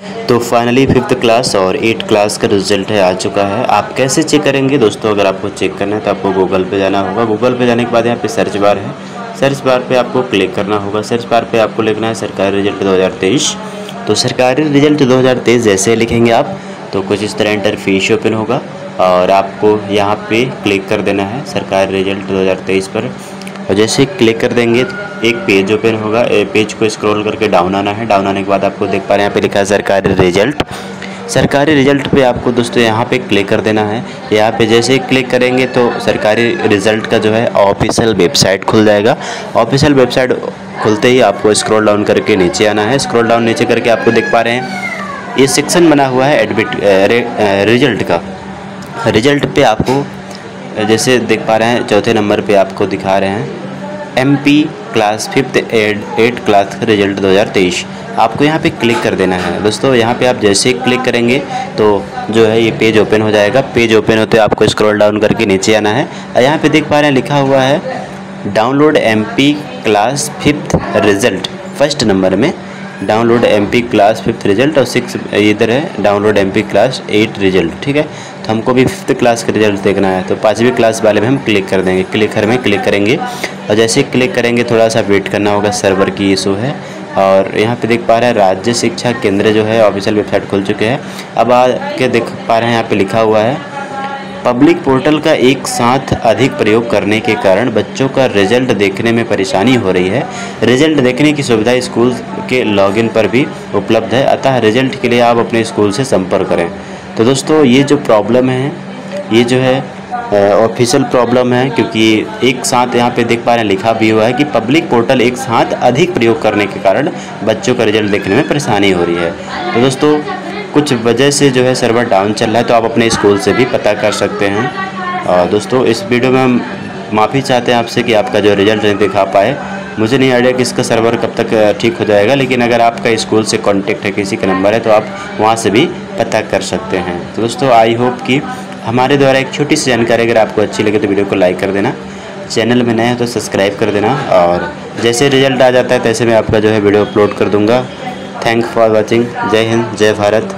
तो finally fifth class और eight class का रिज़ल्ट है, आ चुका है। आप कैसे चेक करेंगे दोस्तों? अगर आपको चेक करना है तो आपको गूगल पे जाना होगा। गूगल पे जाने के बाद यहाँ पे सर्च बार है। सर्च बार पे आपको क्लिक करना होगा। सर्च बार पे आपको लिखना है सरकारी रिज़ल्ट 2023 तो सरकारी रिज़ल्ट 2023 जैसे लिखेंगे आप तो कुछ इस तरह इंटरफेस ओपन होगा। और आपको यहाँ पर क्लिक कर देना है सरकारी रिज़ल्ट 2023 पर। और जैसे क्लिक कर देंगे, एक पेज ओपन होगा। पेज को स्क्रॉल करके डाउन आना है। डाउन आने के बाद आपको देख पा रहे हैं, यहाँ पे लिखा है सरकारी रिज़ल्ट सरकारी रिज़ल्ट पे आपको दोस्तों यहाँ पे क्लिक कर देना है। यहाँ पे जैसे ही क्लिक करेंगे तो सरकारी रिज़ल्ट का जो है ऑफिशियल वेबसाइट खुल जाएगा। ऑफिशियल वेबसाइट खुलते ही आपको स्क्रॉल डाउन करके नीचे आना है। स्क्रॉल डाउन नीचे करके आपको देख पा रहे हैं, ये सेक्शन बना हुआ है एडमिट रिज़ल्ट का। रिज़ल्ट पे आपको, जैसे देख पा रहे हैं, चौथे नंबर पे आपको दिखा रहे हैं। M P class fifth and eight class का रिज़ल्ट 2023 आपको यहाँ पे क्लिक कर देना है। दोस्तों, यहाँ पे आप जैसे ही क्लिक करेंगे तो जो है ये पेज ओपन हो जाएगा। पेज ओपन होते आपको स्क्रॉल डाउन करके नीचे आना है। और यहाँ पे देख पा रहे हैं, लिखा हुआ है download M P class fifth result first number में download M P class fifth result और सिक्स इधर है, download M P class eight result ठीक है? तो हमको भी फिफ्थ क्लास का रिज़ल्ट देखना है तो पाँचवीं क्लास वाले में हम क्लिक कर देंगे क्लिकर में क्लिक करेंगे। और जैसे ही क्लिक करेंगे थोड़ा सा वेट करना होगा सर्वर की इशू है। और यहाँ पे देख पा रहे हैं, राज्य शिक्षा केंद्र जो है ऑफिशियल वेबसाइट खुल चुके हैं। अब आके देख पा रहे हैं, यहाँ पे लिखा हुआ है पब्लिक पोर्टल का एक साथ अधिक प्रयोग करने के कारण बच्चों का रिज़ल्ट देखने में परेशानी हो रही है। रिज़ल्ट देखने की सुविधा स्कूल के लॉगिन पर भी उपलब्ध है। अतः रिज़ल्ट के लिए आप अपने स्कूल से संपर्क करें। तो दोस्तों, ये जो प्रॉब्लम है, ये जो है ऑफिशियल प्रॉब्लम है, क्योंकि एक साथ यहाँ पे देख पा रहे हैं, लिखा भी हुआ है कि पब्लिक पोर्टल एक साथ अधिक प्रयोग करने के कारण बच्चों का रिज़ल्ट देखने में परेशानी हो रही है। तो दोस्तों कुछ वजह से जो है सर्वर डाउन चल रहा है तो आप अपने स्कूल से भी पता कर सकते हैं। और दोस्तों, इस वीडियो में हम माफ़ी चाहते हैं आपसे कि आपका जो रिज़ल्ट नहीं दिखा पाए। मुझे नहीं आइडिया कि इसका सर्वर कब तक ठीक हो जाएगा, लेकिन अगर आपका स्कूल से कांटेक्ट है, किसी का नंबर है तो आप वहाँ से भी पता कर सकते हैं। तो दोस्तों आई होप कि हमारे द्वारा एक छोटी सी जानकारी अगर आपको अच्छी लगे तो वीडियो को लाइक कर देना। चैनल में नए हैं तो सब्सक्राइब कर देना। और जैसे रिज़ल्ट आ जाता है, तैसे मैं आपका जो है वीडियो अपलोड कर दूँगा। थैंक फॉर वॉचिंग जय हिंद, जय भारत।